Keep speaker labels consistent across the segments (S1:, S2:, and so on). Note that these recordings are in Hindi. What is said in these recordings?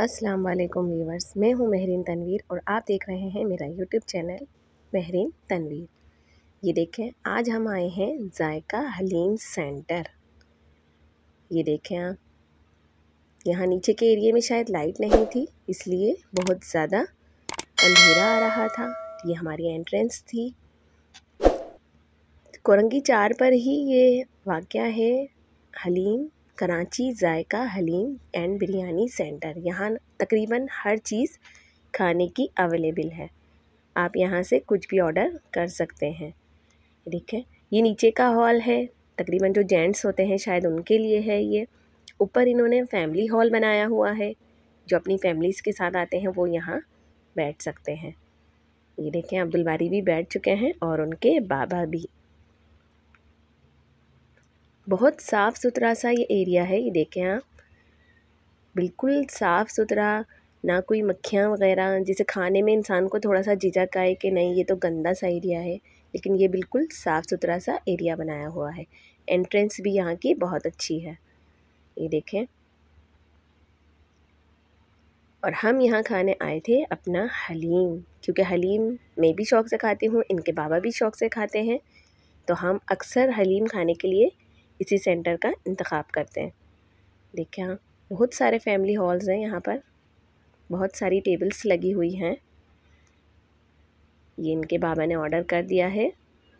S1: अस्सलाम वालेकुम व्यूवर्स, मैं हूँ महरीन तनवीर और आप देख रहे हैं मेरा यूट्यूब चैनल महरीन तनवीर। ये देखें, आज हम आए हैं जायका हलीम सेंटर। ये देखें आप, यहाँ नीचे के एरिए में शायद लाइट नहीं थी, इसलिए बहुत ज़्यादा अंधेरा आ रहा था। ये हमारी एंट्रेंस थी। कोरंगी चार पर ही ये वाक़ है, हलीम कराची, जायका, हलीम एंड बिरयानी सेंटर यहाँ तकरीबन हर चीज़ खाने की अवेलेबल है। आप यहाँ से कुछ भी ऑर्डर कर सकते हैं। ठीक है ये नीचे का हॉल है। तकरीबन जो जेंट्स होते हैं, शायद उनके लिए है ये। ऊपर इन्होंने फैमिली हॉल बनाया हुआ है। जो अपनी फैमिलीज़ के साथ आते हैं, वो यहाँ बैठ सकते हैं। ये देखें अब्दुल बारी भी बैठ चुके हैं और उनके बाबा भी। बहुत साफ़ सुथरा सा ये एरिया है, ये देखें आप। बिल्कुल साफ़ सुथरा ना कोई मक्खियाँ वगैरह, जैसे खाने में इंसान को थोड़ा सा झिझक आए कि नहीं, ये तो गंदा सा एरिया है, लेकिन ये बिल्कुल साफ़ सुथरा सा एरिया बनाया हुआ है। एंट्रेंस भी यहाँ की बहुत अच्छी है, ये देखें। और हम यहाँ खाने आए थे अपना हलीम, क्योंकि हलीम मैं भी शौक़ से खाती हूँ, इनके बाबा भी शौक़ से खाते हैं। तो हम अक्सर हलीम खाने के लिए इसी सेंटर का इंतखब करते हैं। देखें हाँ बहुत सारे फैमिली हॉल्स हैं यहाँ पर। बहुत सारी टेबल्स लगी हुई हैं। ये इनके बाबा ने ऑर्डर कर दिया है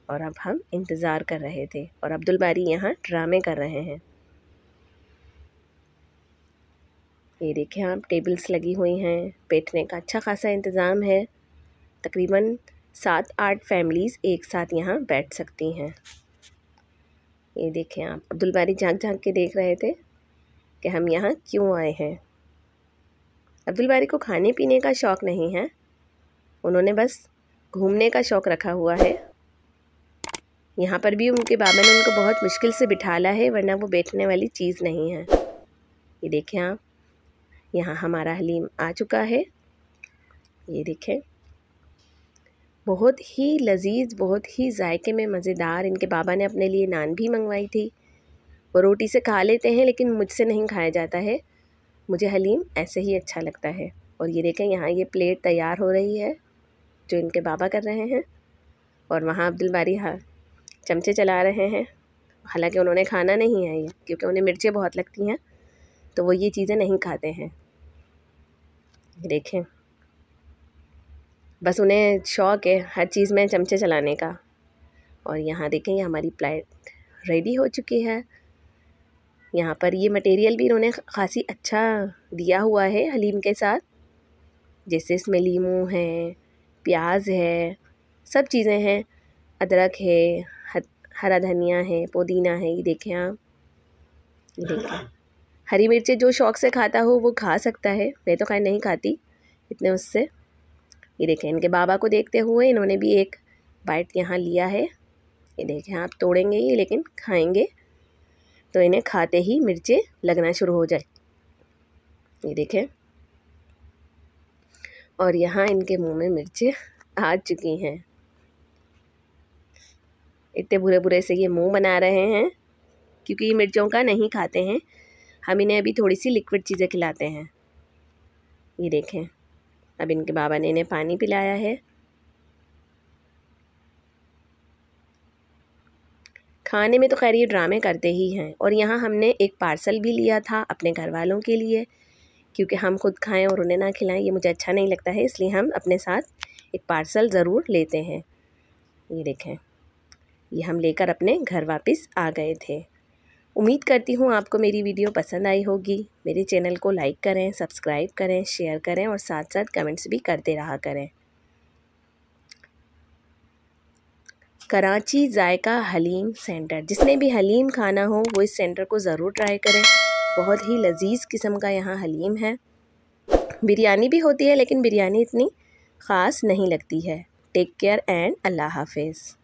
S1: और अब हम इंतज़ार कर रहे थे और अब्दुल बारी यहाँ ड्रामे कर रहे हैं। ये देखें आप टेबल्स लगी हुई हैं, बैठने का अच्छा खासा इंतज़ाम है। तकरीबन सात आठ फैमिलीज़ एक साथ यहाँ बैठ सकती हैं। ये देखें आप, अब्दुल बारी झाँक झाँक के देख रहे थे कि हम यहाँ क्यों आए हैं। अब्दुल बारी को खाने पीने का शौक़ नहीं है। उन्होंने बस घूमने का शौक़ रखा हुआ है। यहाँ पर भी उनके बाबा ने उनको बहुत मुश्किल से बिठाला है, वरना वो बैठने वाली चीज़ नहीं है। ये देखें आप, यहाँ हमारा हलीम आ चुका है। ये देखें। बहुत ही लजीज, बहुत ही जायके में मज़ेदार। इनके बाबा ने अपने लिए नान भी मंगवाई थी। वो रोटी से खा लेते हैं, लेकिन मुझसे नहीं खाया जाता है। मुझे हलीम ऐसे ही अच्छा लगता है। और ये देखें, यहाँ ये प्लेट तैयार हो रही है, जो इनके बाबा कर रहे हैं। और वहाँ अब्दुल बारी हाँ चमचे चला रहे हैं। हालाँकि उन्होंने खाना नहीं है ये क्योंकि उन्हें मिर्चें बहुत लगती हैं तो वो ये चीज़ें नहीं खाते हैं। देखें। बस उन्हें शौक़ है हर चीज़ में चमचे चलाने का। और यहाँ देखें, ये हमारी प्लेट रेडी हो चुकी है। यहाँ पर ये मटेरियल भी इन्होंने खासी अच्छा दिया हुआ है हलीम के साथ। जैसे इसमें लीमू है, प्याज है, सब चीज़ें हैं। अदरक है, हरा धनिया है, पुदीना है, ये देखें आप। देखें। हरी मिर्चें जो शौक़ से खाता हो वो खा सकता है, मैं तो खैर नहीं खाती इतने उससे। ये देखें इनके बाबा को देखते हुए इन्होंने भी एक बाइट यहाँ लिया है। ये देखें आप तोड़ेंगे ही लेकिन खाएँगे। तो इन्हें खाते ही मिर्चें लगना शुरू हो जाए। ये देखें और यहाँ इनके मुँह में मिर्चें आ चुकी हैं। इतने बुरे बुरे से ये मुँह बना रहे हैं, क्योंकि ये मिर्चों का नहीं खाते हैं। हम इन्हें अभी थोड़ी सी लिक्विड चीज़ें खिलाते हैं। ये देखें। अब इनके बाबा ने इन्हें पानी पिलाया है। खाने में तो खैर ये ड्रामे करते ही हैं और यहाँ हमने एक पार्सल भी लिया था अपने घर वालों के लिए, क्योंकि हम खुद खाएँ और उन्हें ना खिलाएँ, ये मुझे अच्छा नहीं लगता है, इसलिए हम अपने साथ एक पार्सल ज़रूर लेते हैं। ये देखें, ये हम लेकर अपने घर वापस आ गए थे। उम्मीद करती हूँ आपको मेरी वीडियो पसंद आई होगी। मेरे चैनल को लाइक करें, सब्सक्राइब करें, शेयर करें और साथ साथ कमेंट्स भी करते रहा करें। कराची जायका हलीम सेंटर। जिसने भी हलीम खाना हो, वो इस सेंटर को ज़रूर ट्राई करें। बहुत ही लजीज किस्म का यहाँ हलीम है। बिरयानी भी होती है, लेकिन बिरयानी इतनी ख़ास नहीं लगती है। टेक केयर एंड अल्लाह हाफिज़।